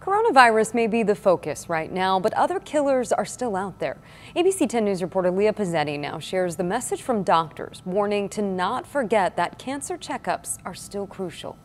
Coronavirus may be the focus right now, but other killers are still out there. ABC 10 News reporter Leah Pezzetti now shares the message from doctors warning to not forget that cancer checkups are still crucial.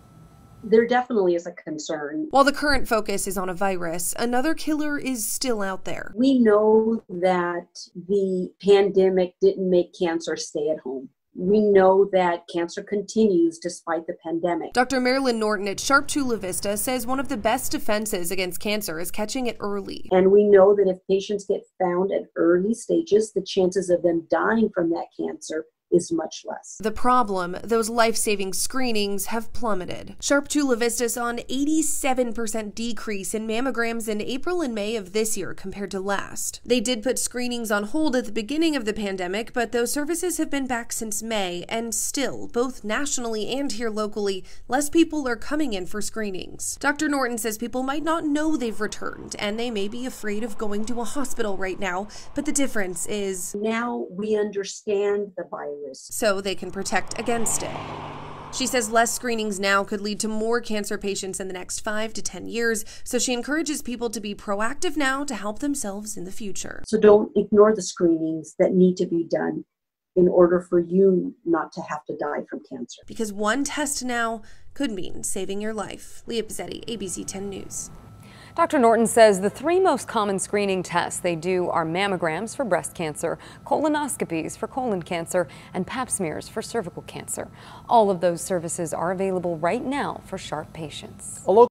There definitely is a concern. While the current focus is on a virus, another killer is still out there. We know that the pandemic didn't make cancer stay at home we know that cancer continues despite the pandemic. Dr. Marilyn Norton at Sharp Chula Vista says one of the best defenses against cancer is catching it early. And we know that if patients get found at early stages, the chances of them dying from that cancer is much less. The problem, those life saving screenings have plummeted. Sharp Chula Vista saw an 87% decrease in mammograms in April and May of this year compared to last. They did put screenings on hold at the beginning of the pandemic, but those services have been back since May, and still, both nationally and here locally, less people are coming in for screenings. Dr. Norton says people might not know they've returned, and they may be afraid of going to a hospital right now, but the difference is now we understand the virus so they can protect against it. She says less screenings now could lead to more cancer patients in the next five to 10 years, so she encourages people to be proactive now to help themselves in the future. So don't ignore the screenings that need to be done in order for you not to have to die from cancer. Because one test now could mean saving your life. Leah Pezzetti, ABC 10 News. Dr. Norton says the three most common screening tests they do are mammograms for breast cancer, colonoscopies for colon cancer, and pap smears for cervical cancer. All of those services are available right now for SHARP patients.